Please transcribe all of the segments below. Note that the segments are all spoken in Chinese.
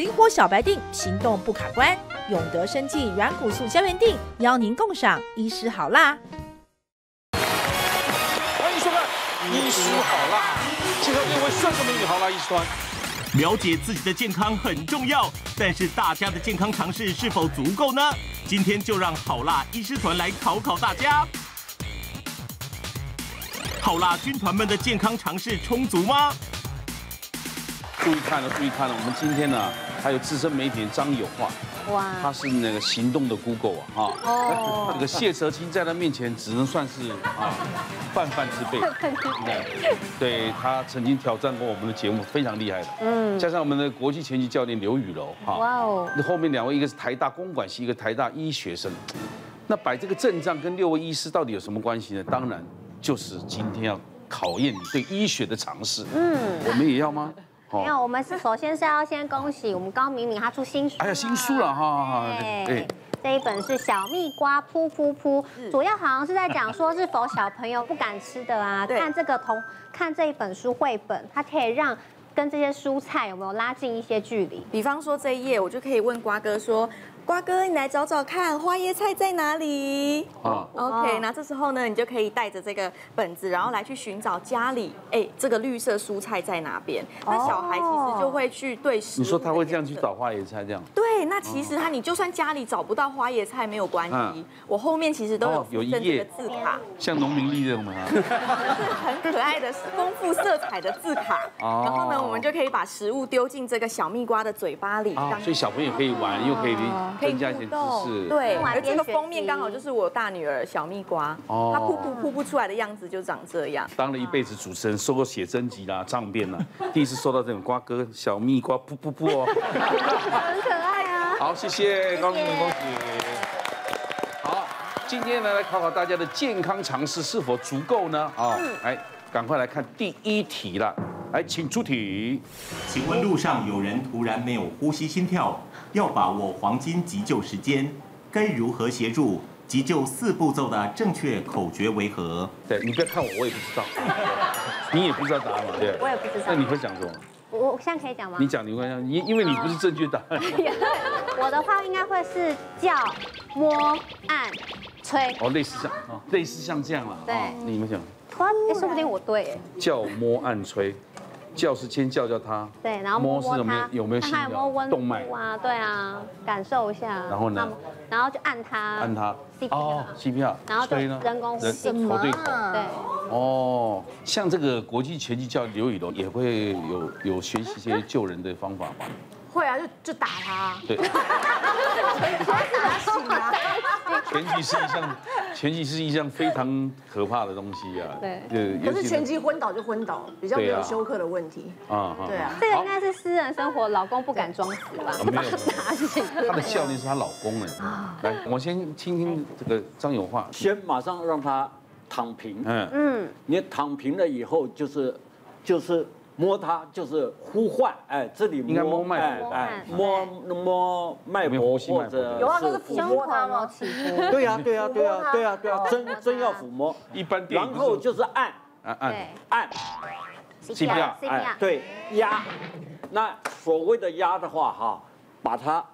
灵活小白定，行动不卡关。永德生技软骨素胶原定邀您共赏医师好辣。欢迎收看《医师好辣》，介绍各位帅哥美女好辣医师团。了解自己的健康很重要，但是大家的健康常识是否足够呢？今天就让好辣医师团来考考大家。好辣军团们的健康常识充足吗？注意看了，注意看了，我们今天呢还有资深媒体人张友化，哇，他是那个行动的 Google 啊，哈，哦。这个谢哲青在他面前只能算是啊 泛泛之辈，对，对他曾经挑战过我们的节目，非常厉害的，嗯，加上我们的国际拳击教练刘雨柔，哈，哇哦，那后面两位一个是台大公管系，一个台大医学生，那摆这个阵仗跟六位医师到底有什么关系呢？当然就是今天要考验你对医学的常识，嗯，我们也要吗？没有，我们是首先是要先恭喜我们高明明她出新书，哎呀，新书了哈，哈，对，这一本是小蜜瓜噗噗噗，主要好像是在讲说是否小朋友不敢吃的啊，看这个同看这一本书绘本，它可以让跟这些蔬菜有没有拉近一些距离。比方说这一页，我就可以问瓜哥说：“瓜哥，你来找找看，花椰菜在哪里？”啊，OK，那这时候呢，你就可以带着这个本子，然后来去寻找家里，哎，这个绿色蔬菜在哪边？那小孩其实就会去对食你说他会这样去找花椰菜这样？对，那其实他你就算家里找不到花椰菜没有关系嗯，我后面其实都有哦有一页字卡，像农民历这种吗？是很可爱的丰富色彩的字卡。哦然后呢，我们就可以把食物丢进这个小蜜瓜的嘴巴里，所以小朋友可以玩，又可以增加一些知识。，对，而这个封面习刚好就是我大女儿小蜜瓜，哦她噗噗噗不出来的样子就长这样。当了一辈子主持人，收过写真集啦、唱片啦，第一次收到这种瓜哥小蜜瓜噗噗噗哦。很可爱啊！好，谢谢恭喜恭喜。好，今天呢来考考大家的健康常识是否足够呢？啊，来，赶快来看第一题了。来，请出题。请问路上有人突然没有呼吸心跳，要把握黄金急救时间，该如何协助？急救四步骤的正确口诀为何？对你不要看我，我也不知道，你也不知道答案嘛，对。我也不知道那你会讲什么？我我现在可以讲吗？你讲，你会讲，因因为你不是正确答案。我的话应该会是叫、摸、按、吹。哦，类似像，哦，类似像这样了。对哦你们讲，哎，说不定我对。叫摸按吹，叫是先叫叫他，对，然后摸摸是有没有，有没有心看看有没有跳温动脉度啊？对啊，感受一下。然后呢？然后就按他，按他哦，CPR，然后呢？人工呼吸口对口。对，哦，像这个国际拳击教练刘雨龙也会有有学习一些救人的方法吗？会啊，就就打他，对，打醒啊。拳击是一项，拳击是一项非常可怕的东西啊。对呃，可是拳击昏倒就昏倒，比较没有休克的问题。啊，对啊，这个应该是私人生活，老公不敢装死吧？啊没有，打醒。她的教练是她老公哎。来，我先听听这个张友化。先马上让他躺平，嗯，嗯，你躺平了以后就是就是摸它，就是呼唤，哎，这里应该摸脉哎搏。哎，摸摸脉搏或者有啊都是抚摸它吗？口有没有起伏？对呀对呀对呀抚摸它对呀对呀，真真要抚摸，一般然后就是按按按。对。按，，CPR 哎对压，那所谓的压的话哈，把它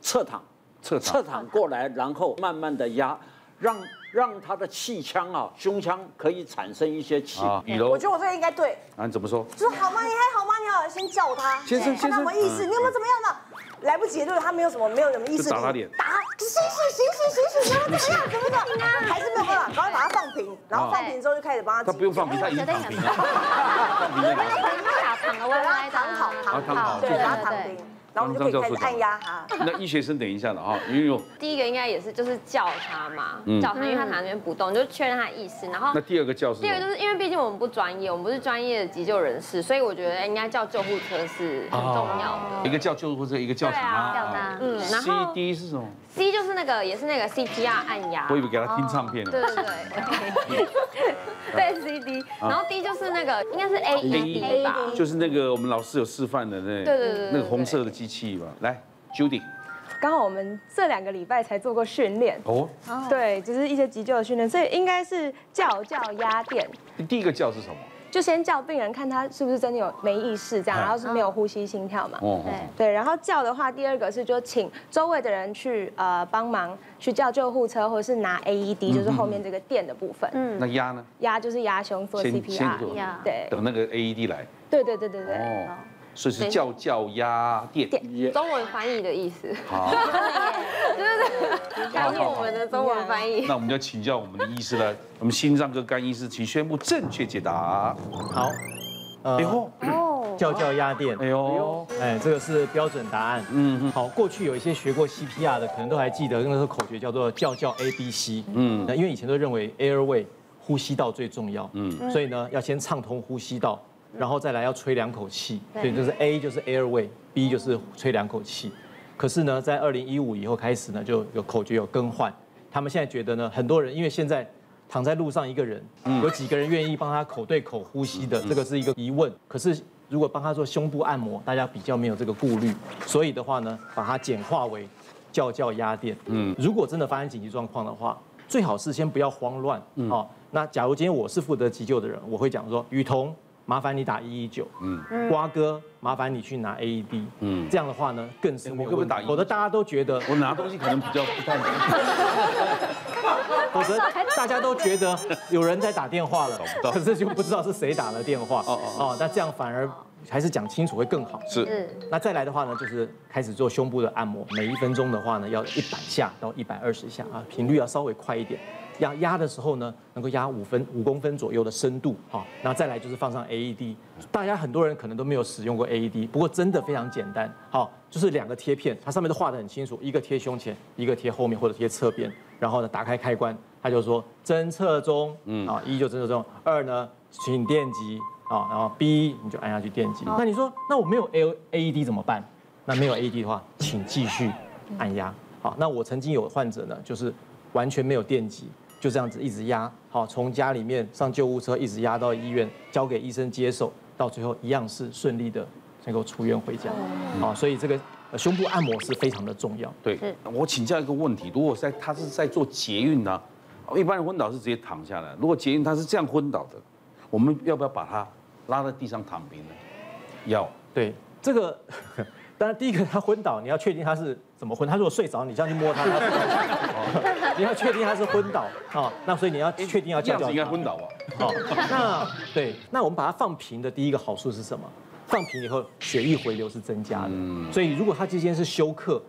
侧躺。侧侧。躺过来，然后慢慢的压，让让他的气腔啊，胸腔可以产生一些气。啊，雨柔我觉得我这个应该对，啊，你怎么说？就说好吗？你还好吗？你好，先叫他，先生看他有没有意思，你有没有怎么样的？来不及，就是他没有什么，没有什么意识，就打他脸打，醒醒醒醒醒醒，怎么怎么样，怎么的，还是没有办法，赶快把他放平，然后放平之后就开始帮他。他不用放平，他已经躺平了。放平在哪？躺躺的歪歪的，躺好，啊躺好对，就是把他躺平，然后我们就可以开始按压他。那医学生等一下了哈，因为第一个应该也是就是叫他嘛，嗯叫他，因为他躺在那边不动，就确认他意识。然后那第二个叫是什第二个就？是因为毕竟我们不专业，我们不是专业的急救人士，所以我觉得应该叫救护车是很重要的。一个叫救护车，一个叫什对啊叫么他？嗯，然？C 后 D 是什么？C 就是那个也是那个 CPR 按压，我以为给他听唱片对了。对对，对 CD，然后 D 就是那个应该是 AED 吧？就是那个我们老师有示范的那，对对对对那个红色的机器吧。来，Judy，刚好我们这两个礼拜才做过训练，哦，对，就是一些急救的训练，所以应该是叫叫压电。第一个叫是什么？就先叫病人看他是不是真的有没意识这样，然后是没有呼吸心跳嘛。对，对，然后叫的话，第二个是就请周围的人去呃帮忙去叫救护车，或者是拿 AED，就是后面这个电的部分。嗯，那压呢？压就是压胸做 CPR 做。对，等那个 AED 来。对对对对对。哦，所以是叫叫压电。中文翻译的意思。好。对 对，翻译我们的中文翻译。那我们就请教我们的医师了，我们心脏科干医师，请宣布正确解答。好。哎呦。叫叫压电，哎呦，哎，这个是标准答案。嗯，好，过去有一些学过 CPR 的，可能都还记得那个口诀叫做叫叫 A B C。嗯，那因为以前都认为 airway 呼吸道最重要，嗯，所以呢要先畅通呼吸道，然后再来要吹两口气，所以就是 A 就是 airway，B 就是吹两口气。可是呢，在二零一五以后开始呢，就有口诀有更换，他们现在觉得呢，很多人因为现在躺在路上一个人，有几个人愿意帮他口对口呼吸的，这个是一个疑问。可是。如果帮他做胸部按摩，大家比较没有这个顾虑，所以的话呢，把它简化为叫叫压电。嗯，如果真的发生紧急状况的话，最好是先不要慌乱。好，那假如今天我是负责急救的人，我会讲说，雨桐，麻烦你打一一九。嗯，瓜哥，麻烦你去拿 AED。嗯，这样的话呢，更是我可不可以打？否则大家都觉得我拿东西可能比较不太。否则大家都觉得有人在打电话了，可是就不知道是谁打了电话。哦哦哦，那这样反而还是讲清楚会更好。是。那再来的话呢，就是开始做胸部的按摩，每一分钟的话呢，要一百下到一百二十下啊，频率要稍微快一点。压压的时候呢，能够压五分五公分左右的深度哈。那再来就是放上 AED，大家很多人可能都没有使用过 AED，不过真的非常简单。好，就是两个贴片，它上面都画得很清楚，一个贴胸前，一个贴后面或者贴侧边。然后呢，打开开关，它就说侦测中，嗯啊，一就侦测中，二呢，请电击啊，然后 B 你就按下去电击。那你说，那我没有 A AED 怎么办？那没有 AED 的话，请继续按压。好，那我曾经有患者呢，就是完全没有电击，就这样子一直压，好，从家里面上救护车一直压到医院，交给医生接手，到最后一样是顺利的能够出院回家。好，所以这个。胸部按摩是非常的重要。对，我请教一个问题：如果在他是在做捷运呢？一般人昏倒是直接躺下来。如果捷运他是这样昏倒的，我们要不要把他拉在地上躺平呢？要。对，这个 当然第一个他昏倒，你要确定他是怎么昏。他如果睡着，你这样去摸他，你要确定他是昏倒啊。那所以你要确定要叫叫。应该昏倒吧？好，那对，那我们把它放平的第一个好处是什么？放平以后，血液回流是增加的。所以如果他今天是休克，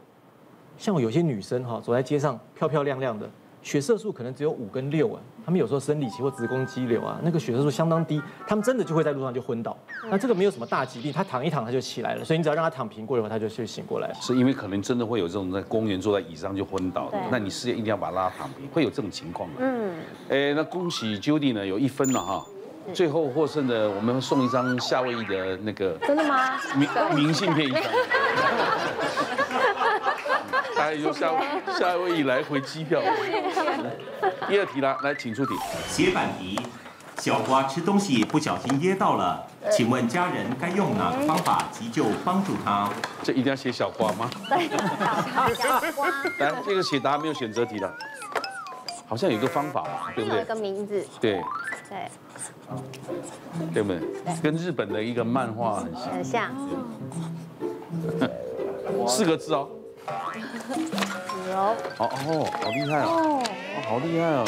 像有些女生哈，走在街上漂漂亮亮的，血色素可能只有五跟六啊。他们有时候生理期或子宫肌瘤啊，那个血色素相当低，他们真的就会在路上就昏倒。那这个没有什么大疾病，他躺一躺他就起来了。所以你只要让他躺平过一会儿，他就就醒过来。是因为可能真的会有这种在公园坐在椅上就昏倒，那你事先一定要把他拉躺平，会有这种情况的。嗯，哎，那恭喜 Judy 呢，有一分了哈。最后获胜的，我们送一张夏威夷的那个真的吗？明明信片一张。还有夏夏威夷来回机票。第二题啦，来，请出题。斜板题：小瓜吃东西不小心噎到了，请问家人该用哪个方法急救帮助他？这一定要写小瓜吗？对，小瓜。来，这个写答案没有选择题的。好像有一个方法，对不对？有个名字。对。对。对不对？跟日本的一个漫画很像。很像。四个字哦。有。哦哦，好厉害哦！哦，好厉害哦。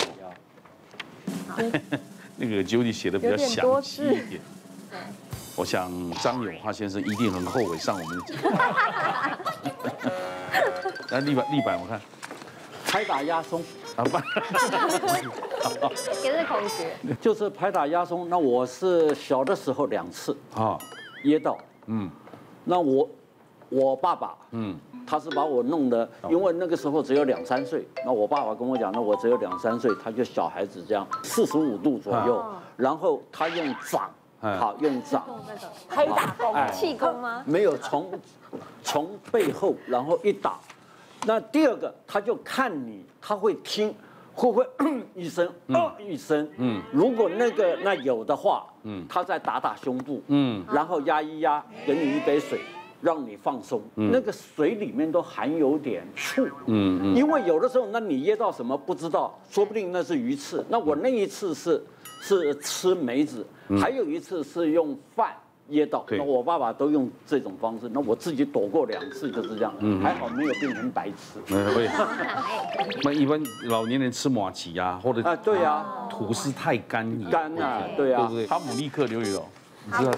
那个 Judy 写的比较详细一点。我想张永华先生一定很后悔上我们的节目。来，立板，立板，我看。拍打压松。啊不，也是口诀，就是拍打压松。那我是小的时候两次啊，噎到，嗯，那我我爸爸，嗯，他是把我弄得，因为那个时候只有两三岁，那我爸爸跟我讲，那我只有两三岁，他就小孩子这样，四十五度左右，然后他用掌，好用掌，拍打功，气功吗？没有，从从背后然后一打。那第二个，他就看你，他会听，会不会一声，哦一声，嗯，如果那个那有的话，嗯，他再打打胸部，嗯，然后压一压，给你一杯水，让你放松，那个水里面都含有点醋，嗯嗯，因为有的时候，那你噎到什么不知道，说不定那是鱼刺。那我那一次是是吃梅子，还有一次是用饭噎到。那我爸爸都用这种方式，那我自己躲过两次就是这样，还好没有变成白痴。那一般老年人吃马奇呀，或者啊，对呀，吐司太干也干啊，对啊。对不，对？哈姆立克刘宇龙，你知道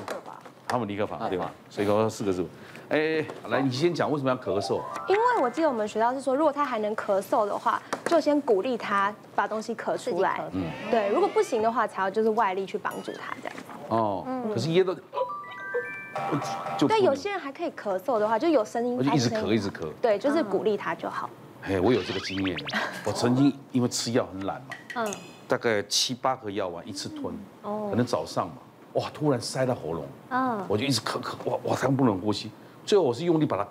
哈姆立克法对吧？所以说四个字。哎，来，你先讲为什么要咳嗽？因为我记得我们学校是说，如果他还能咳嗽的话，就先鼓励他把东西咳出来。嗯，对，如果不行的话，才要就是外力去帮助他这样子。哦，可是噎到就对，有些人还可以咳嗽的话，就有声音，我就一直咳一直咳。对，就是鼓励他就好。哎，我有这个经验，我曾经因为吃药很懒嘛，嗯，大概七八颗药丸一次吞，哦可能早上嘛，哇，突然塞到喉咙，嗯，我就一直咳咳，哇哇，他不能呼吸，最后我是用力把它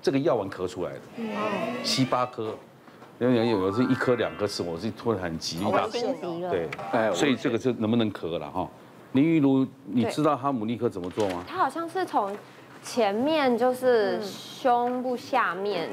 这个药丸咳出来的，七八颗，因为有有是一颗两颗吃，我是突然很急，一急了，对，哎所以这个是能不能咳了哈？林玉如，你知道哈姆立克怎么做吗？他好像是从前面就是胸部下面、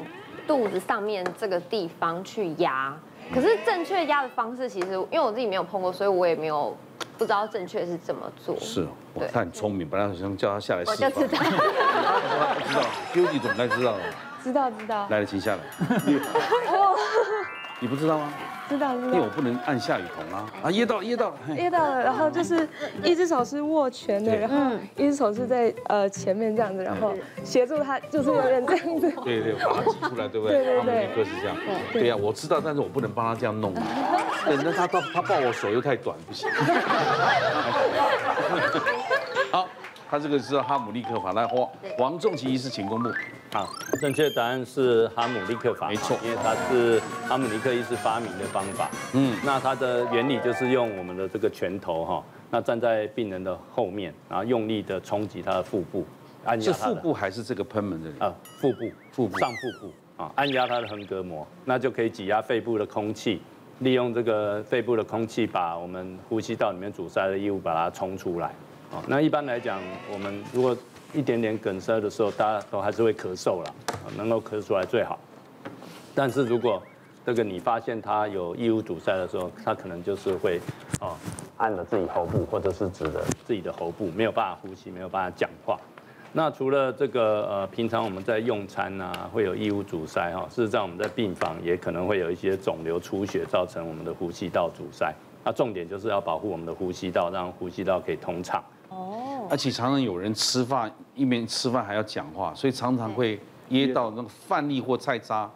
肚子上面这个地方去压。可是正确压的方式，其实因为我自己没有碰过，所以我也没有不知道正确是怎么做。是，哇，他很聪明，本来想叫他下来示范，我就知道，他知道，Judy 总该知道了，知道知道来了，请下来。你不知道吗？知道知道因为我不能按下雨筒啊，啊噎到噎到，嘿噎到了，然后就是一只手是握拳的，然后一只手是在呃前面这样子，然后协助他，就是有点这样子。对对，把他挤出来，对不对？对对对哈姆立克是这样。对呀，我知道，但是我不能帮他这样弄。对，那他他他抱我手又太短，不行。好，他这个是哈姆立克法，来黄王仲奇医师请公布。好，正确答案是哈姆立克法，没错因为它是哈姆立克医师发明的方法。嗯嗯，那它的原理就是用我们的这个拳头哈，那站在病人的后面，然后用力的冲击他的腹部，按是压他的腹部还是这个喷门这里？啊腹部腹部上腹部啊，按压它的横膈膜，那就可以挤压肺部的空气，利用这个肺部的空气把我们呼吸道里面阻塞的异物把它冲出来。那一般来讲，我们如果一点点梗塞的时候，大家都还是会咳嗽啦，啊能够咳出来最好。但是如果这个你发现它有异物阻塞的时候，它可能就是会哦按了自己喉部，或者是指的自己的喉部，没有办法呼吸，没有办法讲话。那除了这个呃，平常我们在用餐啊，会有异物阻塞哈，事实上我们在病房也可能会有一些肿瘤出血，造成我们的呼吸道阻塞。那重点就是要保护我们的呼吸道，让呼吸道可以通畅。而且常常有人吃饭一边吃饭还要讲话，所以常常会噎到那个饭粒或菜渣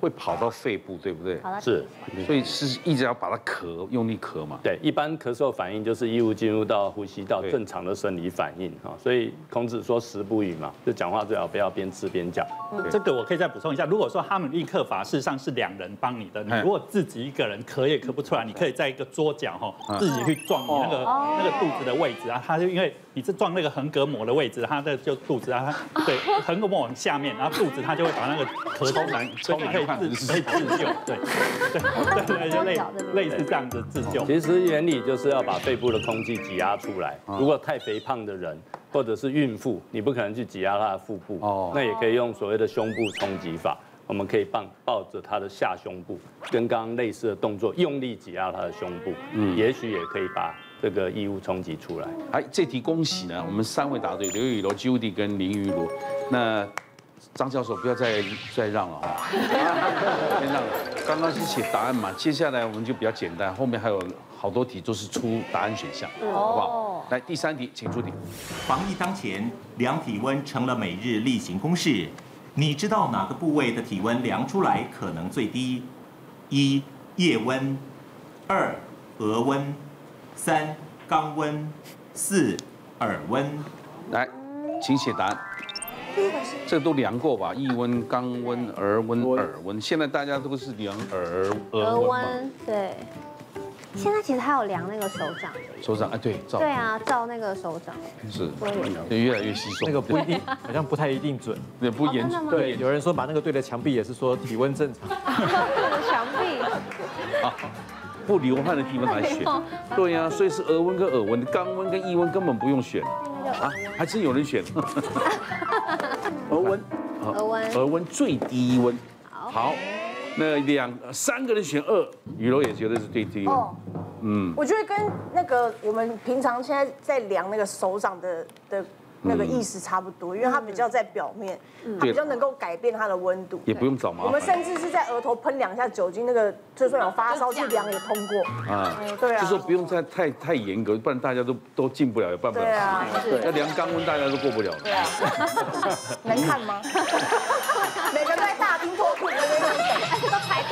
会跑到肺部，对不对？是，所以是一直要把它咳，用力咳嘛。对，一般咳嗽反应就是异物进入到呼吸道正常的生理反应哈，所以孔子说食不语嘛，就讲话最好不要边吃边讲。这个我可以再补充一下，如果说哈姆立克法事实上是两人帮你的，你哎如果自己一个人咳也咳不出来，你可以在一个桌角哈嗯。自己去撞你那个那个肚子的位置啊，他就因为你是撞那个横膈膜的位置，它的就肚子啊，它对横膈膜往下面，然后肚子它就会把那个咳出来，所以你可以自可以自救，对对对对，就类类似这样子自救。其实原理就是要把肺部的空气挤压出来。如果太肥胖的人或者是孕妇，你不可能去挤压她的腹部，哦那也可以用所谓的胸部冲击法。我们可以抱抱着她的下胸部，跟刚刚类似的动作，用力挤压她的胸部，嗯，也许也可以把这个异物冲击出来。哎，这题恭喜呢，我们三位答对，刘雨柔、Judy 跟林雨茹。那张教授不要再再让了哈，先让了。刚刚是写答案嘛，接下来我们就比较简单，后面还有好多题都是出答案选项，好不好？来，第三题，请出题。防疫当前，量体温成了每日例行公事。你知道哪个部位的体温量出来可能最低？一、腋温；二、额温；三、肛温；四、耳温。来，请写答案。这个都量过吧？腋温、肛温、耳温、耳温。现在大家都是量耳额耳温嘛。温，对。现在其实还有量那个手掌的，手掌，哎，对，照对啊，照那个手掌，是，对，越来越稀松。那个不一定，好像不太一定准。也，不严哦真的吗对，有人说把那个对着墙壁，也是说体温正常。墙壁，啊，不流汗的地方来选。对呀、所以是额温跟耳温，肛温跟腋温根本不用选啊，还真有人选。额温，额温额温最低温。好，那两三个人选二，雨柔也觉得是最低温。哦，嗯，我觉得跟那个我们平常现在在量那个手掌的的。那个意思差不多，因为它比较在表面，它比较能够改变它的温度，也不用找麻烦。我们甚至是在额头喷两下酒精，那个就算有发烧去量也通过。啊，对啊，就说不用再太太严格，不然大家都都进不了，也办不了。对啊，要量肛温，大家都过不了。对啊，能看吗？每个在大厅脱。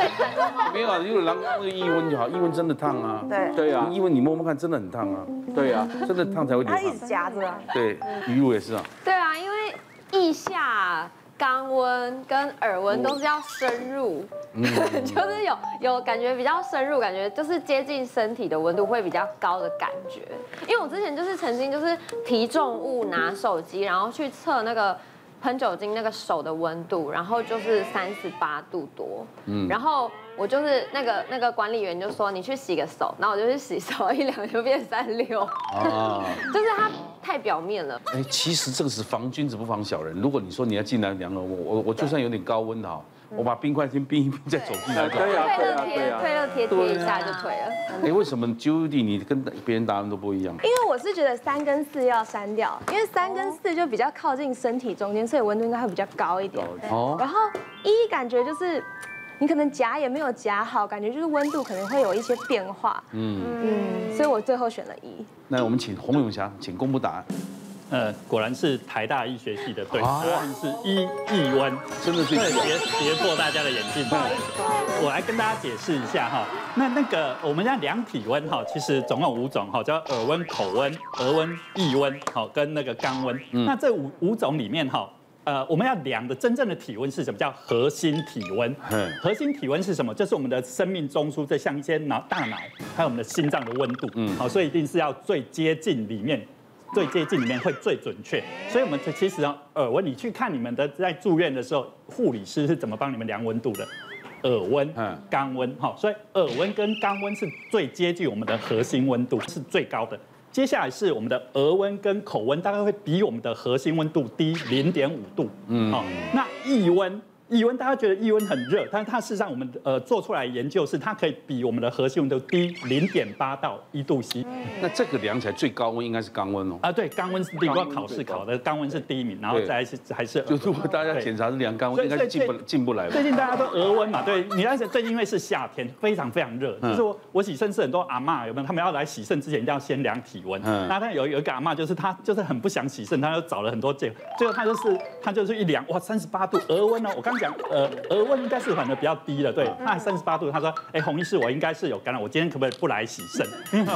没有啊，就量那个腋温就好，腋温真的烫啊。对对啊，腋温你摸摸看，真的很烫啊。对啊，真的烫才会流汗。它一直夹着啊。对。鱼露也是啊。对啊，因为腋下肛温跟耳温都是要深入，就是有有感觉比较深入，感觉就是接近身体的温度会比较高的感觉。因为我之前就是曾经就是提重物拿手机，然后去测那个喷酒精那个手的温度，然后就是三十八度多，嗯，然后。我就是那个那个管理员就说你去洗个手，然后我就去洗手，一量就变三六，啊，就是它太表面了。哎，其实这个是防君子不防小人。如果你说你要进来量了，我我我就算有点高温的哈，我把冰块先冰一冰再走进来。对啊，退热贴，退热贴贴一下就退了。哎，为什么 Judy 你跟别人答案都不一样？因为我是觉得三跟四要删掉，因为三跟四就比较靠近身体中间，所以温度应该会比较高一点。哦。然后一感觉就是。你可能夹也没有夹好，感觉就是温度可能会有一些变化。嗯嗯，所以我最后选了一。那我们请洪永霞，请公布答案。呃，果然是台大医学系的，对，答案是一异温，真的是跌跌破大家的眼镜。我来跟大家解释一下哈，那那个我们要量体温哈，其实总共五种哈，叫耳温、口温、额温、腋温，好，跟那个肛温。那这五五种里面哈。呃，我们要量的真正的体温是什么？叫核心体温。嗯，核心体温是什么？就是我们的生命中枢在像一些脑、大脑，还有我们的心脏的温度。嗯，好，所以一定是要最接近里面，最接近里面会最准确。所以我们其实耳温，你去看你们的在住院的时候，护理师是怎么帮你们量温度的？耳温、嗯肛温，好，所以耳温跟肛温是最接近我们的核心温度，是最高的。接下来是我们的额温跟口温，大概会比我们的核心温度低零点五度。嗯，好，那腋温。腋温，大家觉得腋温很热，但是它事实上我们呃做出来研究是它可以比我们的核心温度低零点八到一度 C。那这个量起来最高温应该是肛温哦。啊，对，肛温是第一个考试考的，肛温是第一名，然后再是还是。就如果大家检查是量肛温，应该进不进不来。最近大家都额温嘛，对你而且最近因为是夏天，非常非常热，就是我我洗肾是很多阿妈有没有？他们要来洗肾之前一定要先量体温。嗯。那他有有一个阿妈就是她就是很不想洗肾，她就找了很多借口，最后她就是她就是一量哇三十八度额温哦，我刚。讲呃，额温应该是反的比较低了，对，那三十八度。他说，哎，洪医师，我应该是有感染，我今天可不可以不来洗肾？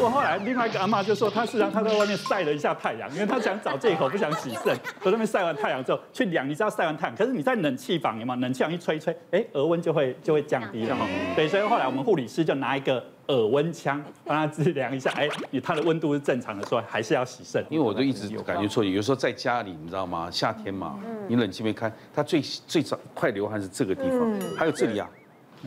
我后来另外一个阿妈就说，她实际上她在外面晒了一下太阳，因为她想找借口不想洗肾。在那边晒完太阳之后去量，你知道晒完太阳，可是你在冷气房有吗？冷气房一吹吹，哎，额温就会就会降低了哈。对，所以后来我们护理师就拿一个。耳温枪帮他自量一下，哎，你他的温度是正常的，说还是要洗肾。因为我就一直感觉错，有时候在家里，你知道吗？夏天嘛，你冷气没开，他最最早快流汗是这个地方，还有这里啊。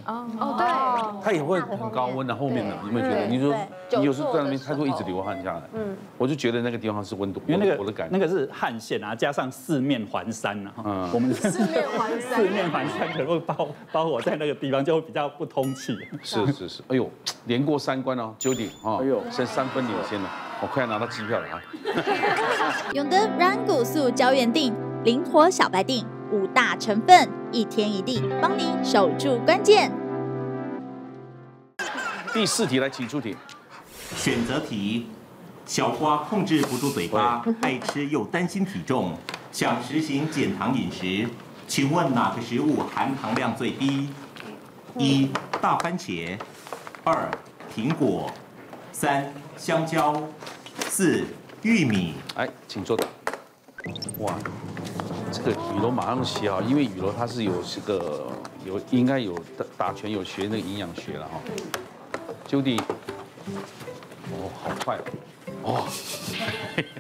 哦哦对，它也会很高温的，后面的有没有觉得？你说你有时候在那边，它会一直流汗下来。嗯，我就觉得那个地方是温度，因为那个我的感那个是汗腺啊，加上四面环山啊。嗯，我们四面环山，四面环山可能会包包裹在那个地方，就会比较不通气。是是是，哎呦，连过三关哦，九点哦，哎呦，剩三分领先了，我快要拿到机票了啊。永德软骨素胶原定，灵活小白定。五大成分，一天一地，帮你守住关键。第四题来，请出题。选择题：小花控制不住嘴巴，爱吃又担心体重，想实行减糖饮食，请问哪个食物含糖量最低？一大番茄，二苹果，三香蕉，四玉米。哎，请作答。哇。这个雨楼马上写好，因为雨楼他是有这个有应该有打打拳有学那个营养学了哈。就地，哦，好快哦。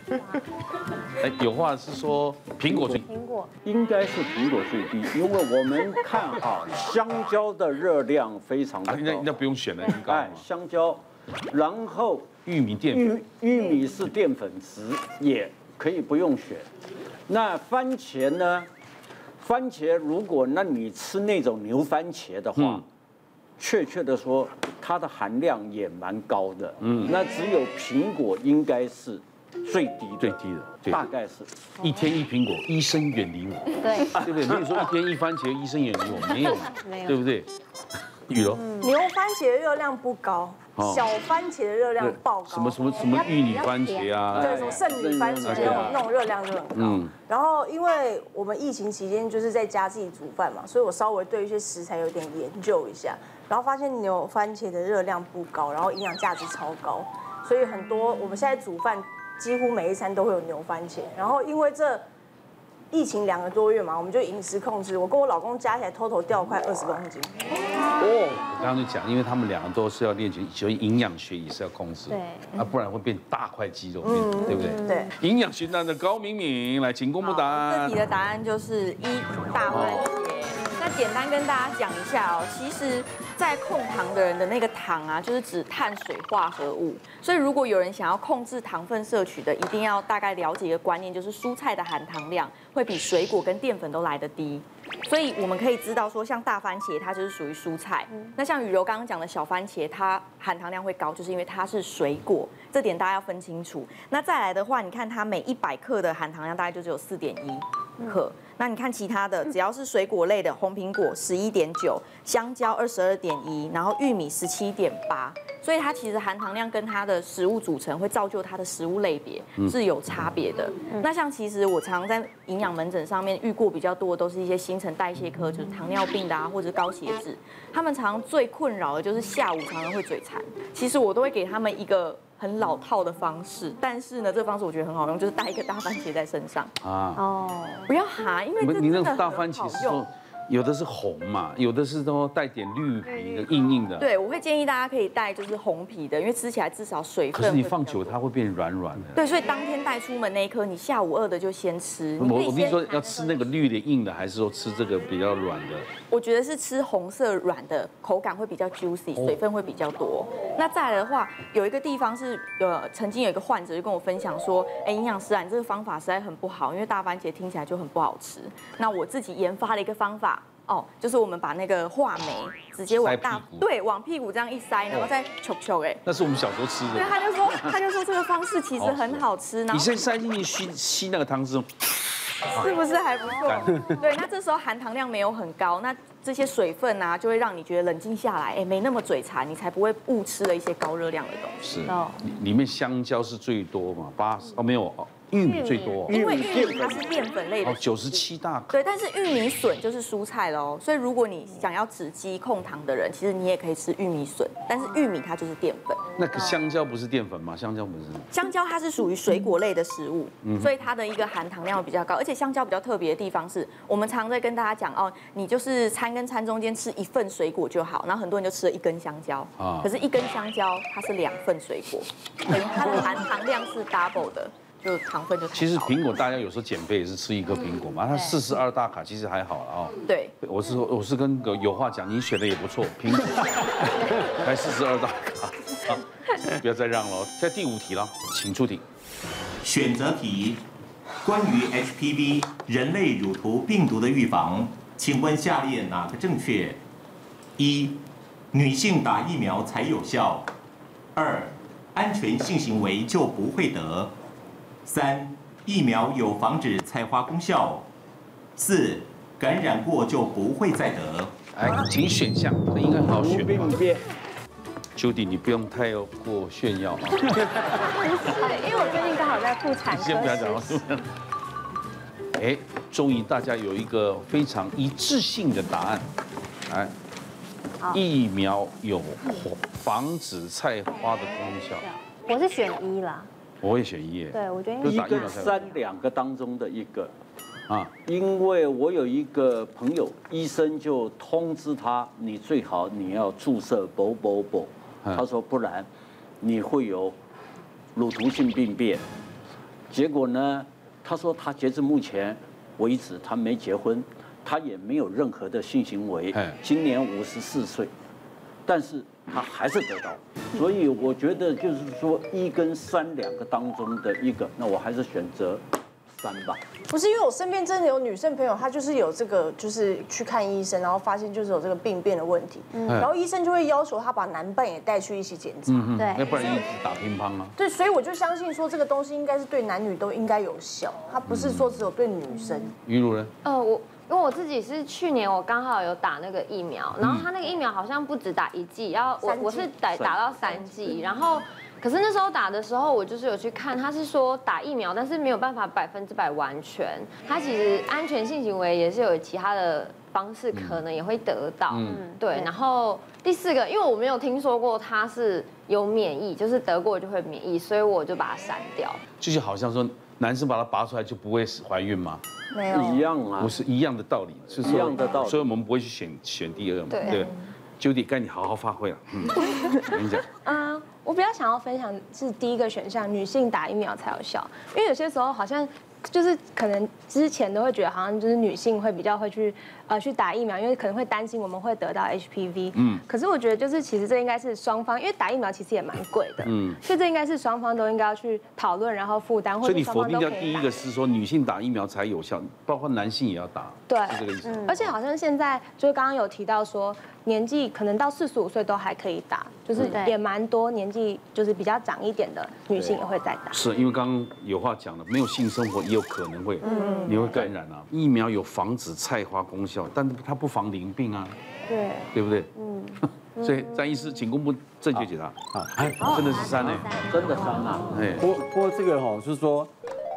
哎，有话是说苹果最苹果应该是苹果最低，因为我们看哈香蕉的热量非常高。那那不用选了，哎，香蕉，然后玉米淀粉，玉米是淀粉质，也可以不用选。那番茄呢？番茄如果那你吃那种牛番茄的话，确切的说，它的含量也蛮高的。嗯，那只有苹果应该是最低的最低的，大概是一天一苹果，医生远离我。对，对不对？没有说一天一番茄，医生远离我，没有，没有对不对？雨柔，牛番茄热量不高，小番茄的热量爆高。什么什么什么玉米番茄啊？对，什么圣女番茄那种那种热量就很高。嗯。然后，因为我们疫情期间就是在家自己煮饭嘛，所以我稍微对一些食材有点研究一下，然后发现牛番茄的热量不高，然后营养价值超高，所以很多我们现在煮饭几乎每一餐都会有牛番茄。然后因为这疫情两个多月嘛，我们就饮食控制，我跟我老公加起来偷偷掉快二十公斤。哦，我刚刚就讲，因为他们两个都是要练习，所以营养学也是要控制，对，啊，不然会变大块肌肉，对不对？对。营养学单的高敏敏来，请公布答案。这题的答案就是一大番茄。那简单跟大家讲一下哦，其实，在控糖的人的那个糖啊，就是指碳水化合物。所以如果有人想要控制糖分摄取的，一定要大概了解一个观念，就是蔬菜的含糖量会比水果跟淀粉都来得低。所以我们可以知道说，像大番茄它就是属于蔬菜，那像雨柔刚刚讲的小番茄，它含糖量会高，就是因为它是水果，这点大家要分清楚。那再来的话，你看它每一百克的含糖量大概就只有四点一克。那你看其他的，只要是水果类的，红苹果十一点九，香蕉二十二点一，然后玉米十七点八，所以它其实含糖量跟它的食物组成会造就它的食物类别是有差别的。那像其实我常在营养门诊上面遇过比较多的，都是一些新陈代谢科，就是糖尿病的啊，或者高血脂，他们常最困扰的就是下午常常会嘴馋。其实我都会给他们一个。很老套的方式，但是呢，这个方式我觉得很好用，就是带一个大番茄在身上啊。哦，不要哈，因为这真的很好用。有的是红嘛，有的是都带点绿皮的硬硬的。对，我会建议大家可以带就是红皮的，因为吃起来至少水分。可是你放久它会变软软的。对，所以当天带出门那一颗，你下午饿的就先吃。我我跟你说，要吃那个绿的硬的，还是说吃这个比较软的？我觉得是吃红色软的，口感会比较 juicy，水分会比较多。那再来的话，有一个地方是呃曾经有一个患者就跟我分享说，哎，营养师啊，你这个方法实在很不好，因为大番茄听起来就很不好吃。那我自己研发了一个方法。哦，就是我们把那个话梅直接往大对往屁股这样一塞，然后再球球哎，那是我们小时候吃的。对，他就说 他就说这个方式其实很好吃。你先塞进去吸吸那个汤汁，是不是还不错？对，那这时候含糖量没有很高，那这些水分啊就会让你觉得冷静下来，哎，没那么嘴馋，你才不会误吃了一些高热量的东西。是哦，里面香蕉是最多嘛，八十哦没有哦。玉米最多，因为玉米它是淀粉类的，九十七大克。对，但是玉米笋就是蔬菜喽，所以如果你想要止肌控糖的人，其实你也可以吃玉米笋，但是玉米它就是淀粉。那个香蕉不是淀粉吗？香蕉不是。香蕉它是属于水果类的食物，所以它的一个含糖量比较高，而且香蕉比较特别的地方是，我们常在跟大家讲哦，你就是餐跟餐中间吃一份水果就好，然后很多人就吃了一根香蕉啊，可是一根香蕉它是两份水果，等于它的含糖量是 double 的。就糖分就其实苹果大家有时候减肥也是吃一颗苹果嘛，它四十二大卡其实还好了哦。对，我是说我是跟有话讲，你选的也不错，苹果 才四十二大卡，好，不要再让了。在第五题了，请出题。选择题，关于 HPV 人类乳头病毒的预防，请问下列哪个正确？一，女性打疫苗才有效。二，安全性行为就不会得。三疫苗有防止菜花功效。四感染过就不会再得。哎，请选项，这应该很好选。Judy，你不用太过炫耀 啊。因为我最近刚好在妇产科。先不要讲了。哎，终于大家有一个非常一致性的答案。来，疫苗有防止菜花的功效。我是选一啦。我会选一，对我觉得一跟三两个当中的一个，啊，因为我有一个朋友，医生就通知他，你最好你要注射啵啵啵，他说不然你会有乳头性病变。结果呢，他说他截至目前为止他没结婚，他也没有任何的性行为，今年五十四岁，但是。他还是得到，所以我觉得就是说一跟三两个当中的一个，那我还是选择三吧。不是因为我身边真的有女生朋友，她就是有这个，就是去看医生，然后发现就是有这个病变的问题，然后医生就会要求她把男伴也带去一起检查。对，要不然一直打乒乓啊。对，所以我就相信说这个东西应该是对男女都应该有效，它不是说只有对女生。于如呢？呃，我。因为我自己是去年我刚好有打那个疫苗，然后他那个疫苗好像不止打一剂，要我我是打打到三剂，然后可是那时候打的时候我就是有去看，他是说打疫苗，但是没有办法百分之百完全，他其实安全性行为也是有其他的方式可能也会得到，嗯，对。然后第四个，因为我没有听说过他是有免疫，就是得过就会免疫，所以我就把它删掉。就是好像说男生把它拔出来就不会怀孕吗？没有一样啊，不是一样的道理，是一样的道理，所以我们不会去选选第二嘛。对，Judy，该你好好发挥了。嗯，跟你讲。嗯，我比较想要分享是第一个选项，女性打疫苗才有效，因为有些时候好像。就是可能之前都会觉得好像就是女性会比较会去呃去打疫苗，因为可能会担心我们会得到 HPV。嗯。可是我觉得就是其实这应该是双方，因为打疫苗其实也蛮贵的。嗯。所以这应该是双方都应该要去讨论，然后负担。所以你否定掉第一个是说女性打疫苗才有效，包括男性也要打。对。是这个意思。而且好像现在就是刚刚有提到说。年纪可能到四十五岁都还可以打，就是也蛮多年纪就是比较长一点的女性也会在打。是因为刚刚有话讲了，没有性生活也有可能会，你会感染啊。疫苗有防止菜花功效，但是它不防淋病啊。对，对不对？嗯。所以张医师，请公布正确解答。啊，哎，真的是三呢，真的三啊。哎，不不过这个哈，就是说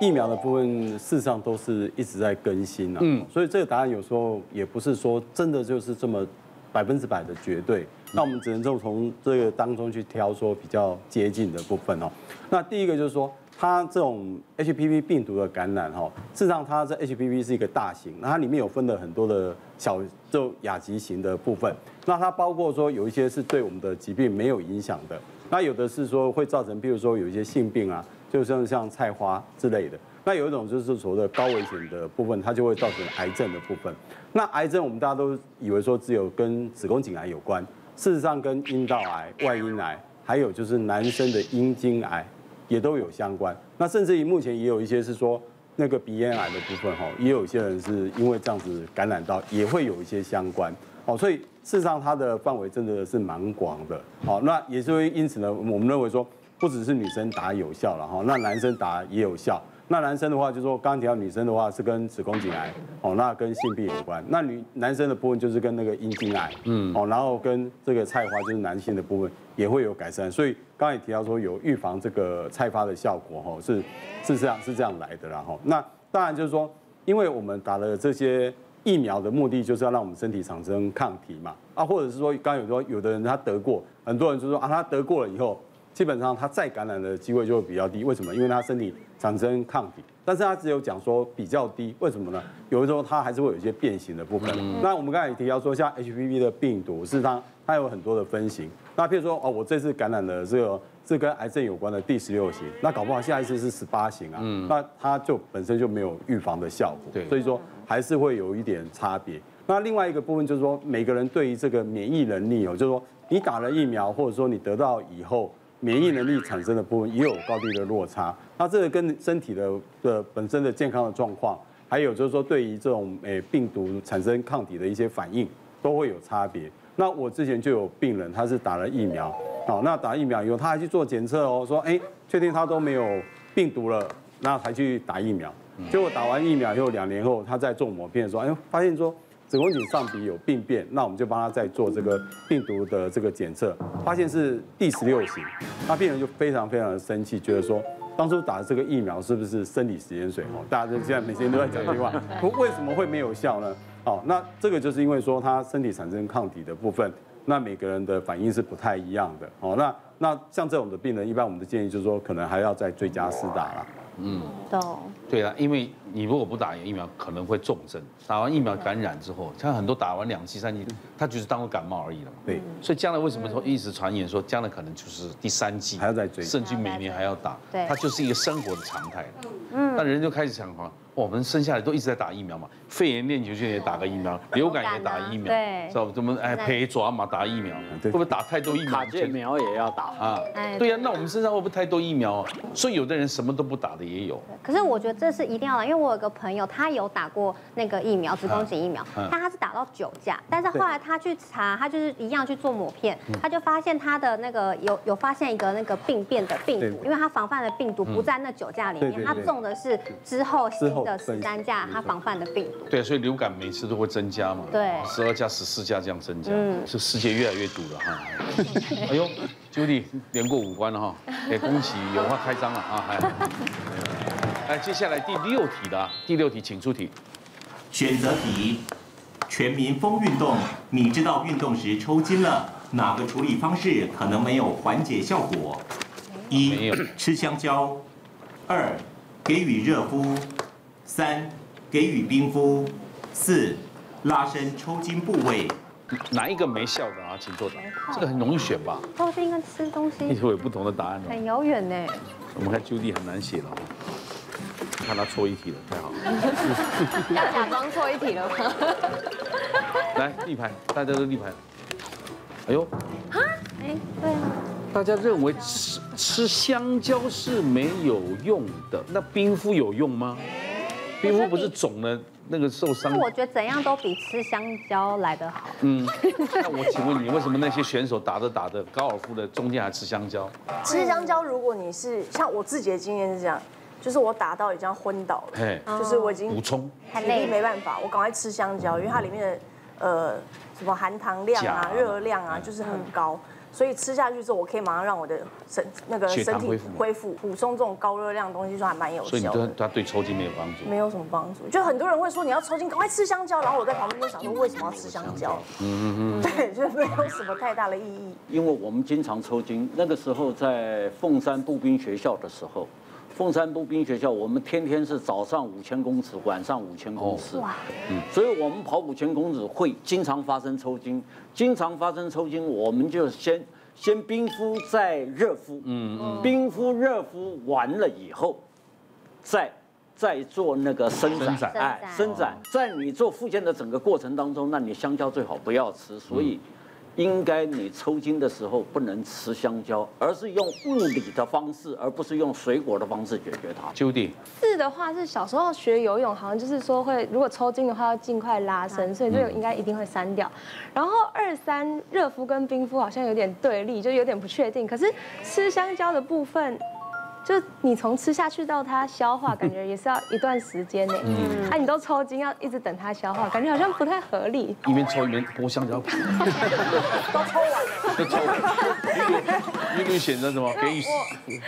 疫苗的部分事实上都是一直在更新啊。嗯。所以这个答案有时候也不是说真的就是这么。百分之百的绝对，那我们只能就从这个当中去挑说比较接近的部分哦。那第一个就是说，它这种 HPV 病毒的感染哈，事实上它这 HPV 是一个大型，那它里面有分了很多的小就亚级型的部分。那它包括说有一些是对我们的疾病没有影响的，那有的是说会造成，比如说有一些性病啊，就像像菜花之类的。那有一种就是所谓的高危险的部分，它就会造成癌症的部分。那癌症我们大家都以为说只有跟子宫颈癌有关，事实上跟阴道癌、外阴癌，还有就是男生的阴茎癌也都有相关。那甚至于目前也有一些是说那个鼻咽癌的部分哈，也有些人是因为这样子感染到，也会有一些相关。哦，所以事实上它的范围真的是蛮广的。好，那也是因此呢，我们认为说不只是女生打有效了哈，那男生打也有效。那男生的话，就说刚刚提到女生的话是跟子宫颈癌，哦，那跟性病有关。那女男生的部分就是跟那个阴茎癌，嗯，哦，然后跟这个菜花就是男性的部分也会有改善。所以刚刚也提到说有预防这个菜花的效果，哈，是是这样是这样来的，然后那当然就是说，因为我们打了这些疫苗的目的就是要让我们身体产生抗体嘛，啊，或者是说刚刚有说有的人他得过，很多人就说啊他得过了以后。基本上他再感染的机会就会比较低，为什么？因为他身体产生抗体，但是它只有讲说比较低，为什么呢？有的时候它还是会有一些变形的部分。那我们刚才也提到说，像 HPV 的病毒，事实上它有很多的分型。那譬如说，哦，我这次感染的这个是跟癌症有关的第十六型，那搞不好下一次是十八型啊，那它就本身就没有预防的效果。所以说还是会有一点差别。那另外一个部分就是说，每个人对于这个免疫能力哦，就是说你打了疫苗，或者说你得到以后。免疫能力产生的部分也有高低的落差，那这个跟身体的的本身的健康的状况，还有就是说对于这种诶病毒产生抗体的一些反应都会有差别。那我之前就有病人，他是打了疫苗，好，那打疫苗以后他还去做检测哦，说哎确定他都没有病毒了，那才去打疫苗。结果打完疫苗以后两年后他在做膜片的时候，哎发现说。子宫颈上皮有病变，那我们就帮他再做这个病毒的这个检测，发现是第十六型，那病人就非常非常的生气，觉得说当初打这个疫苗是不是生理食盐水？哦，大家就现在每天都在讲这句话，为什么会没有效呢？哦，那这个就是因为说他身体产生抗体的部分，那每个人的反应是不太一样的。哦，那那像这种的病人，一般我们的建议就是说，可能还要再追加施打了。嗯，懂。对啊，因为你如果不打疫苗，可能会重症。打完疫苗感染之后，像很多打完两剂、三剂，他就是当做感冒而已了嘛。对。所以将来为什么说一直传言说将来可能就是第三季还要再追，甚至每年还要打？对。它就是一个生活的常态。嗯。那人就开始想话，我们生下来都一直在打疫苗嘛，肺炎链球菌也打个疫苗，流感也打疫苗，对，知道怎么哎陪爪嘛打疫苗，会不会打太多疫苗？卡介苗也要打啊，对呀，那我们身上会不会太多疫苗？所以有的人什么都不打的也有。可是我觉得这是一定要的，因为我有个朋友，他有打过那个疫苗，子宫颈疫苗，但他是打到九价，但是后来他去查，他就是一样去做抹片，他就发现他的那个有有发现一个那个病变的病毒，因为他防范的病毒不在那九价里面，他中的是之后新的十三价。它防范的病毒，对，所以流感每次都会增加嘛，对，十二加十四加这样增加，嗯，是世界越来越堵了哈。哎呦，，Judy 连过五关了哈，哎，恭喜有话开张了啊！哎，接下来第六题的，第六题请出题，选择题，全民风运动，你知道运动时抽筋了，哪个处理方式可能没有缓解效果？一，吃香蕉；二，给予热敷；三。给予冰敷，四拉伸抽筋部位，哪一个没效的啊？请作答。这个很容易选吧？抽筋跟吃东西，会有不同的答案很遥远呢。我们看 Judy 很难写了，看他错一题了，太好了。要假装错一题了吗？来立牌，大家都立牌。哎呦，哈，哎，对啊。大家认为吃吃香蕉是没有用的，那冰敷有用吗？皮肤不是肿了，那个受伤。我觉得怎样都比吃香蕉来得好。嗯，那我请问你，为什么那些选手打着打着高尔夫的中间还吃香蕉？吃香蕉，如果你是像我自己的经验是这样，就是我打到已经昏倒了，就是我已经补充，体力没办法，我赶快吃香蕉，因为它里面的呃什么含糖量啊、热量啊，就是很高。所以吃下去之后，我可以马上让我的身那个身体恢复，补充这种高热量的东西，说还蛮有效。所以你对它对抽筋没有帮助？没有什么帮助。就很多人会说你要抽筋，赶快吃香蕉。然后我在旁边就想说，为什么要吃香蕉？嗯嗯嗯。对，就没有什么太大的意义。因为我们经常抽筋，那个时候在凤山步兵学校的时候。凤山步兵学校，我们天天是早上五千公尺，晚上五千公尺。哇！嗯，所以我们跑五千公尺会经常发生抽筋，经常发生抽筋，我们就先先冰敷再热敷。嗯嗯。冰敷热敷完了以后，再再做那个伸展。哎，伸展，在你做复健的整个过程当中，那你香蕉最好不要吃。所以。应该你抽筋的时候不能吃香蕉，而是用物理的方式，而不是用水果的方式解决它。就地四的话是小时候学游泳，好像就是说会如果抽筋的话要尽快拉伸，所以这个应该一定会删掉。然后二三热敷跟冰敷好像有点对立，就有点不确定。可是吃香蕉的部分。就你从吃下去到它消化，感觉也是要一段时间呢。嗯，啊，你都抽筋，要一直等它消化，感觉好像不太合理。一边抽一边剥香蕉，都抽完了，你你选择什么？给予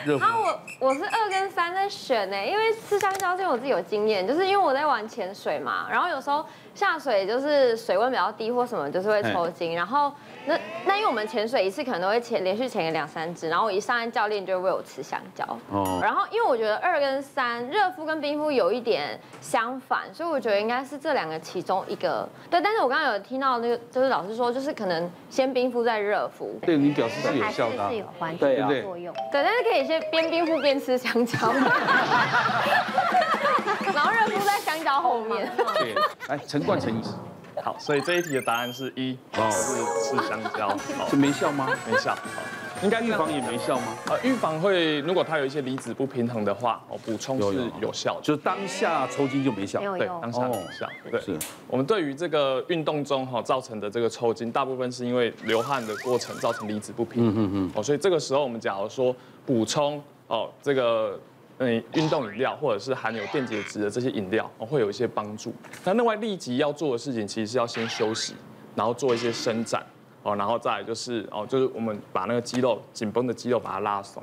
热敷。啊，我我是二跟三在选呢，因为吃香蕉是因为我自己有经验，就是因为我在玩潜水嘛，然后有时候下水就是水温比较低或什么，就是会抽筋，然后。那那因为我们潜水一次可能都会潜连续潜个两三只，然后我一上岸教练就会喂我吃香蕉。哦。然后因为我觉得二跟三热敷跟冰敷有一点相反，所以我觉得应该是这两个其中一个。对，但是我刚刚有听到那个就是老师说，就是可能先冰敷再热敷。对你表示是有效的。是有缓解作用。对，但是可以先边冰敷边吃香蕉。然后热敷在香蕉后面。对，来陈冠陈医师。好，所以这一题的答案是一，哦，是吃香蕉，是没效吗？没效，应该预防也没效吗？呃，预防会，如果它有一些离子不平衡的话，哦，补充是有效，就是当下抽筋就没效，对，当下没效，对。是我们对于这个运动中哈造成的这个抽筋，大部分是因为流汗的过程造成离子不平衡，嗯嗯哦，所以这个时候我们假如说补充哦这个。嗯，运动饮料或者是含有电解质的这些饮料哦，会有一些帮助。那另外立即要做的事情，其实是要先休息，然后做一些伸展哦，然后再来就是哦，就是我们把那个肌肉紧绷的肌肉把它拉松。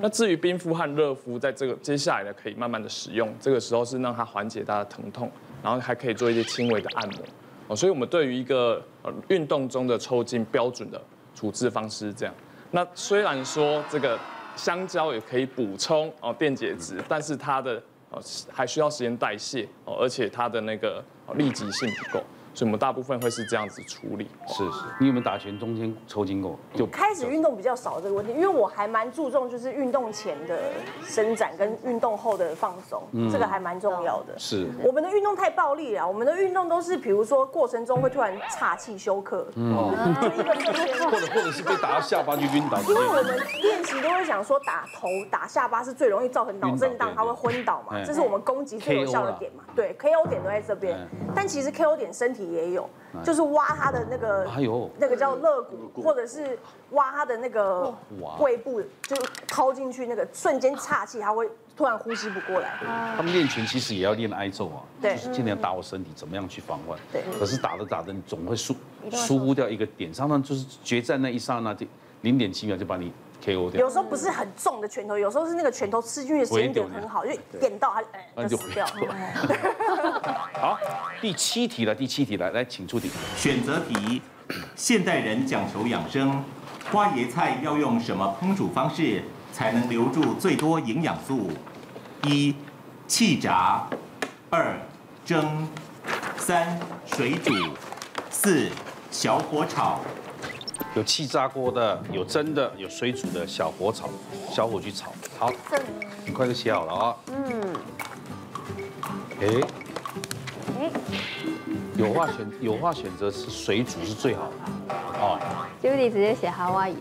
那至于冰敷和热敷，在这个接下来呢，可以慢慢的使用。这个时候是让它缓解它的疼痛，然后还可以做一些轻微的按摩哦。所以我们对于一个呃运动中的抽筋标准的处置方式是这样。那虽然说这个。香蕉也可以补充哦电解质，但是它的哦还需要时间代谢哦，而且它的那个立即性不够，所以我们大部分会是这样子处理。是是，你有没有打拳中间抽筋过？就开始运动比较少这个问题，因为我还蛮注重就是运动前的伸展跟运动后的放松，这个还蛮重要的。是，我们的运动太暴力了，我们的运动都是比如说过程中会突然岔气休克，哦，或者或者是被打到下巴就晕倒。因为我们练习都会想说打头打下巴是最容易造成脑震荡，它会昏倒嘛，这是我们攻击最有效的点嘛。对，KO 点都在这边，但其实 KO 点身体也有，就是挖他的那个，哎呦，那个叫肋骨，或者是挖他的那个胃部，就掏进去那个瞬间岔气，他会突然呼吸不过来。他们练拳其实也要练挨揍啊，对，就是尽量打我身体，怎么样去防范。对，可是打着打着，你总会疏疏忽掉一个点，常常就是决战那一刹那，就零点几秒就把你。KO 掉，有时候不是很重的拳头，有时候是那个拳头吃进去的时间点很好，就点到它就死掉。好，第七题了，第七题来，来，请出题。选择题：现代人讲求养生，花椰菜要用什么烹煮方式才能留住最多营养素？一、气炸；二、蒸；三、水煮；四、小火炒。有气炸锅的，有蒸的，有水煮的，小火炒，小火去炒。好，很快就写好了啊。嗯。哎。哎。有话选有话选择是水煮是最好的。哦。Judy 直接写哈哇伊。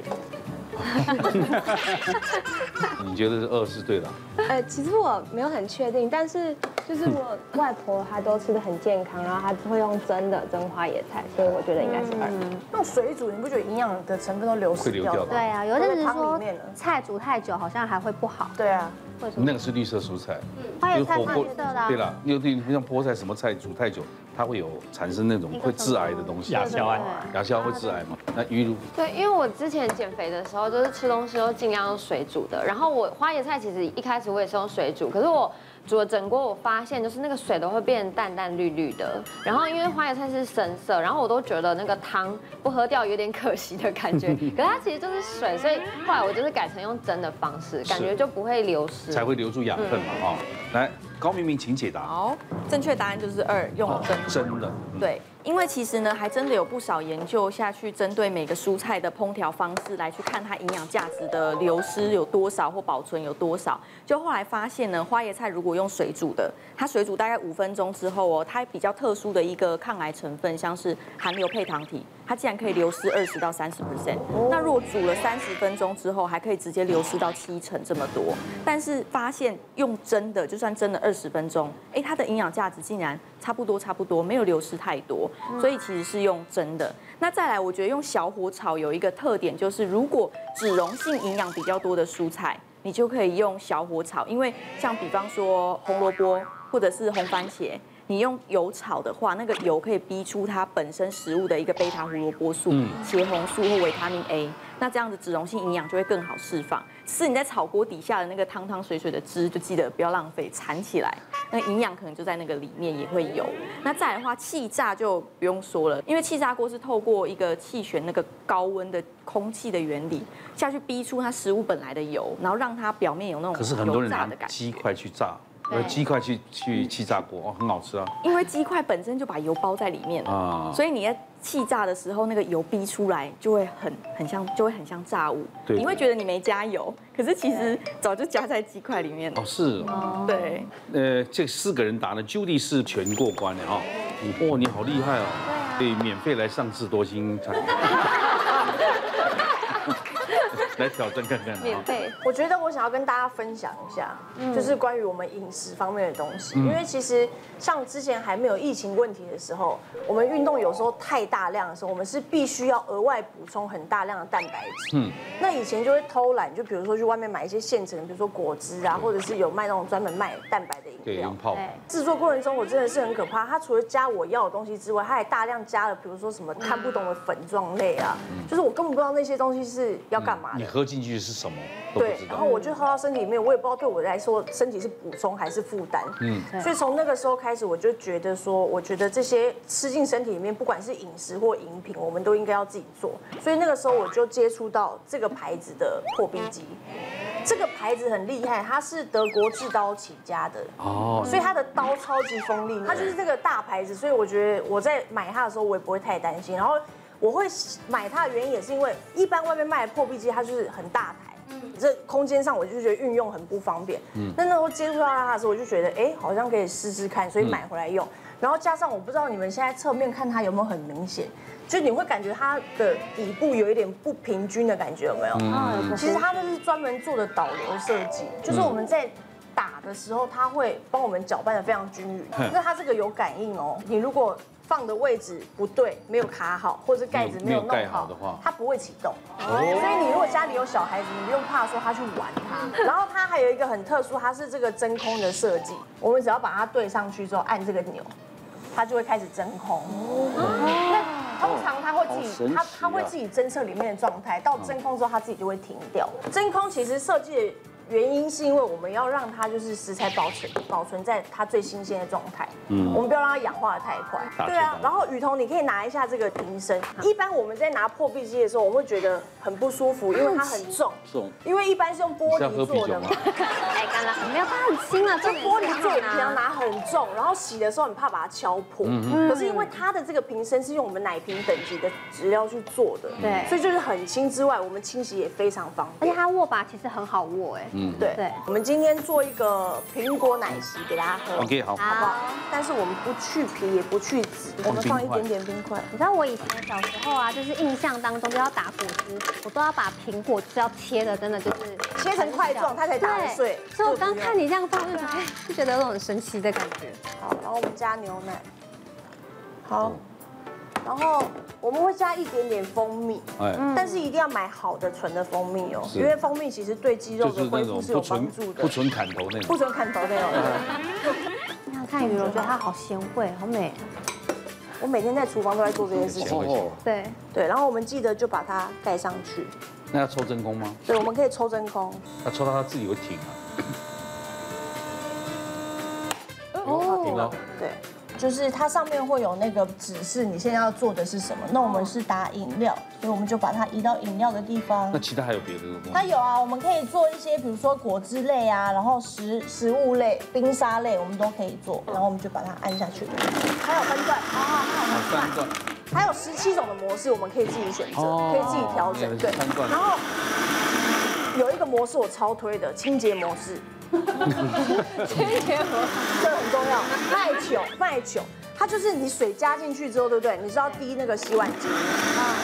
你觉得是二是对的？呃，其实我没有很确定，但是就是我外婆她都吃的很健康，然后她会用蒸的蒸花椰菜，所以我觉得应该是二。用水煮，你不觉得营养的成分都流失掉？对啊，有的人说菜煮太久好像还会不好。对啊。那个是绿色蔬菜，花椰菜绿色的。对了，有对像菠菜什么菜煮太久，它会有产生那种会致癌的东西。亚硝胺，亚硝会致癌吗？那鱼露对，因为我之前减肥的时候，就是吃东西都尽量用水煮的。然后我花椰菜其实一开始我也是用水煮，可是我。煮了整锅，我发现就是那个水都会变淡淡绿绿的。然后因为花椰菜是深色，然后我都觉得那个汤不喝掉有点可惜的感觉。可是它其实就是水，所以后来我就是改成用蒸的方式，感觉就不会流失，才会留住养分嘛。哈，来，高明明请解答。好，正确答案就是二，用蒸。蒸的，对。因为其实呢，还真的有不少研究下去，针对每个蔬菜的烹调方式来去看它营养价值的流失有多少或保存有多少。就后来发现呢，花椰菜如果用水煮的，它水煮大概五分钟之后哦，它比较特殊的一个抗癌成分，像是含硫配糖体。它竟然可以流失二十到三十 percent，那如果煮了三十分钟之后，还可以直接流失到七成这么多。但是发现用蒸的，就算蒸了二十分钟，哎，它的营养价值竟然差不多差不多，没有流失太多。所以其实是用蒸的。那再来，我觉得用小火炒有一个特点，就是如果脂溶性营养比较多的蔬菜，你就可以用小火炒，因为像比方说红萝卜或者是红番茄。你用油炒的话，那个油可以逼出它本身食物的一个贝塔胡萝卜素、茄红素或维他命 A，那这样子脂溶性营养就会更好释放。是你在炒锅底下的那个汤汤水水的汁，就记得不要浪费，铲起来，那营养可能就在那个里面也会有。那再来的话，气炸就不用说了，因为气炸锅是透过一个气旋那个高温的空气的原理下去逼出它食物本来的油，然后让它表面有那种油炸的感觉。鸡块去炸。呃，鸡块去去气炸锅哦，很好吃啊。因为鸡块本身就把油包在里面了，所以你在气炸的时候，那个油逼出来就会很很像，就会很像炸物。对，你会觉得你没加油，可是其实早就加在鸡块里面了。哦，是哦。对。呃，这四个人答呢，Judy 是全过关的哦。哦，你好厉害哦。可以免费来上智多星餐。来挑战看看，免费。我觉得我想要跟大家分享一下，就是关于我们饮食方面的东西。因为其实像之前还没有疫情问题的时候，我们运动有时候太大量的时候，我们是必须要额外补充很大量的蛋白质。嗯。那以前就会偷懒，就比如说去外面买一些现成，比如说果汁啊，或者是有卖那种专门卖蛋白的饮料。泡。制作过程中我真的是很可怕，它除了加我要的东西之外，它还大量加了，比如说什么看不懂的粉状类啊，就是我根本不知道那些东西是要干嘛的。喝进去是什么对然后。我就喝到身体里面，我也不知道对我来说身体是补充还是负担。嗯嗯，所以从那个时候开始，我就觉得说，我觉得这些吃进身体里面，不管是饮食或饮品，我们都应该要自己做。所以那个时候我就接触到这个牌子的破壁机。这个牌子很厉害，它是德国制刀起家的哦所以它的刀超级锋利，它就是这个大牌子，所以我觉得我在买它的时候，我也不会太担心。然后我会买它的原因也是因为，一般外面卖的破壁机它就是很大台，这空间上我就觉得运用很不方便。嗯那那时候接触到它的时候，我就觉得哎，好像可以试试看，所以买回来用。然后加上我不知道你们现在侧面看它有没有很明显，就你会感觉它的底部有一点不平均的感觉，有没有？嗯其实它那是专门做的导流设计，就是我们在。打的时候，它会帮我们搅拌的非常均匀。哼那它这个有感应哦，你如果放的位置不对，没有卡好，或者盖子没有弄好好的话它不会启动。哦所以你如果家里有小孩子，你不用怕说他去玩它。然后它还有一个很特殊，它是这个真空的设计，我们只要把它对上去之后，按这个钮，它就会开始真空。那通常它会自己它它会自己侦测里面的状态，到真空之后它自己就会停掉。真空其实设计的原因是因为我们要让它就是食材保存保存在它最新鲜的状态，嗯。我们不要让它氧化的太快。对啊，然后雨桐你可以拿一下这个瓶身，一般我们在拿破壁机的时候，我会觉得很不舒服，因为它很重。重，因为一般是用玻璃做的嘛。啤酒吗，？哎，干了，没有，它很轻啊，这玻璃做，的你平常拿很重，然后洗的时候很怕把它敲破。嗯可是因为它的这个瓶身是用我们奶瓶等级的质料去做的，对所以就是很轻之外，我们清洗也非常方便。而且它握把其实很好握，哎，嗯，对。对。我们今天做一个苹果奶昔给大家喝。OK，好。好不好？但是我们不去皮也不去籽，我们放一点点冰块。你知道我以前小时候啊，就是印象当中都要打果汁，我都要把苹果就是要切的，真的就是切成块状它才打得碎。所以我刚看你这样放，就觉得哎就觉得有种很神奇的感觉。好，然后我们加牛奶，好，然后我们会加一点点蜂蜜，哎，但是一定要买好的纯的蜂蜜哦，因为蜂蜜其实对肌肉就是的恢复是有帮助的不。纯砍头那种。不纯砍头那种，你想看鱼，我觉得它好贤惠，好美。我每天在厨房都在做这件事情。哦，对，对，然后我们记得就把它盖上去。那要抽真空吗？对，我们可以抽真空。它抽到它自己会停啊。哦停了。对，就是它上面会有那个指示，你现在要做的是什么。那我们是打饮料，所以我们就把它移到饮料的地方那。其他还有别的东西？它有啊，我们可以做一些，比如说果汁类啊，然后食食物类、冰沙类，我们都可以做。然后我们就把它按下去。还有分段啊，还有分段还有十七种的模式，我们可以自己选择，哦可以自己调整。对然后有一个模式我超推的，清洁模式。清洁模式这个很重要，耐久耐久，它就是你水加进去之后，对不对？你是要滴那个洗碗巾啊，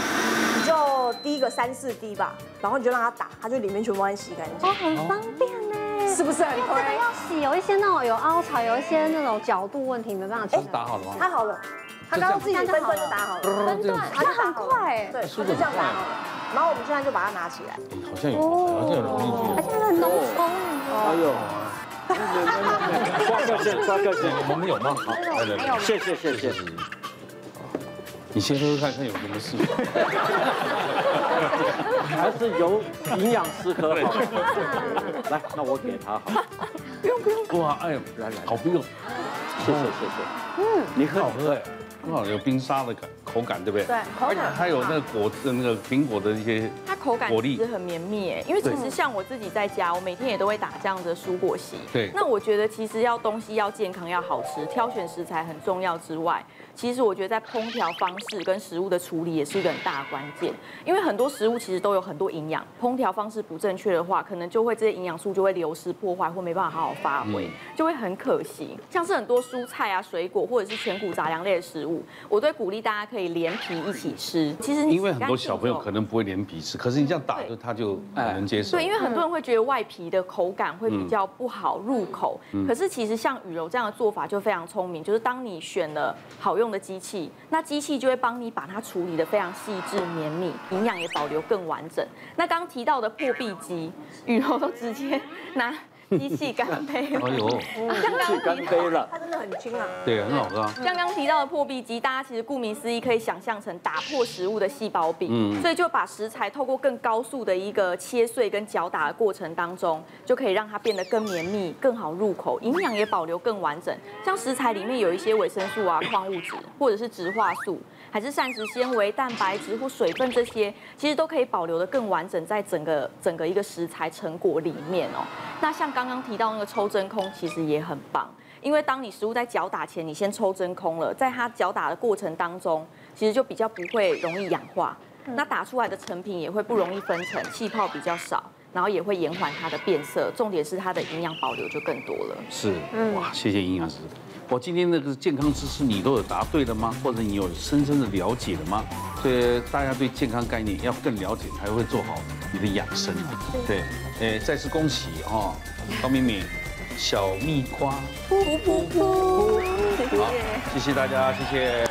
你就滴个三四滴吧，然后你就让它打，它就里面全部帮你洗干净哦，，很方便呢。是不是很这个推？要洗，有一些那种有凹槽，有一些那种角度问题没办法哎打好了吗？它好了，它刚刚自己分段就打好了，分段，好像很快。哎。对，他就这样打好了。然后我们现在就把它拿起来，好像有，好像有容易而且它很浓稠哎呦，刷个线，刷个线，我们有吗？好，来来来，谢谢谢谢。你先说说看看有什么事。还是由营养师喝好。来，那我给他好，不用不用。哇，哎呦，来来，好不用，谢谢谢谢。嗯，你喝很好喝哎，很好，有冰沙的感觉。口感，对不对？对口感它有那个果的那个苹果的一些它口感果粒其实很绵密耶，因为其实像我自己在家，我每天也都会打这样的蔬果昔。对那我觉得其实要东西要健康要好吃，挑选食材很重要之外，其实我觉得在烹调方式跟食物的处理也是一个很大的关键。因为很多食物其实都有很多营养，烹调方式不正确的话，可能就会这些营养素就会流失破坏或没办法好好发挥，嗯就会很可惜。像是很多蔬菜啊、水果或者是全谷杂粮类的食物，我都鼓励大家可以连皮一起吃。其实你因为很多小朋友可能不会连皮吃，可是你这样打就他就很能接受。对，因为很多人会觉得外皮的口感会比较不好入口，嗯可是其实像雨柔这样的做法就非常聪明，就是当你选了好用的机器，那机器就会帮你把它处理的非常细致绵密，营养也保留更完整。那刚刚提到的破壁机，雨柔都直接拿。机器干杯。哎呦，气干杯了，它真的很轻啊。对，很好喝。像刚刚提到的破壁机，大家其实顾名思义可以想象成打破食物的细胞壁，嗯，所以就把食材透过更高速的一个切碎跟搅打的过程当中，就可以让它变得更绵密、更好入口，营养也保留更完整。像食材里面有一些维生素啊、矿物质，或者是植化素。还是膳食纤维、蛋白质或水分这些，其实都可以保留的更完整，在整个整个一个食材成果里面哦。那像刚刚提到那个抽真空，其实也很棒，因为当你食物在搅打前，你先抽真空了，在它搅打的过程当中，其实就比较不会容易氧化，那打出来的成品也会不容易分层，气泡比较少，然后也会延缓它的变色，重点是它的营养保留就更多了。是，哇，谢谢营养师。我今天那个健康知识你都有答对了吗？或者你有深深的了解了吗？所以大家对健康概念要更了解，才会做好你的养生。对，哎，再次恭喜哦，高敏敏，小蜜瓜，噗噗噗，好，谢谢大家，谢谢，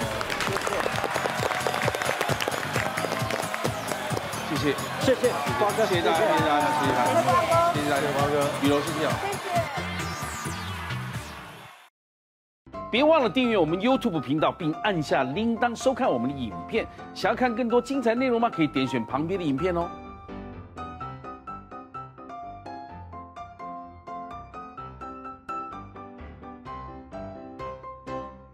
谢谢，谢谢瓜哥，谢谢大家，谢谢大家，谢谢大家，谢谢大家，瓜哥，雨柔，谢谢。别忘了订阅我们 YouTube 频道，并按下铃铛收看我们的影片。想要看更多精彩内容吗？可以点选旁边的影片哦。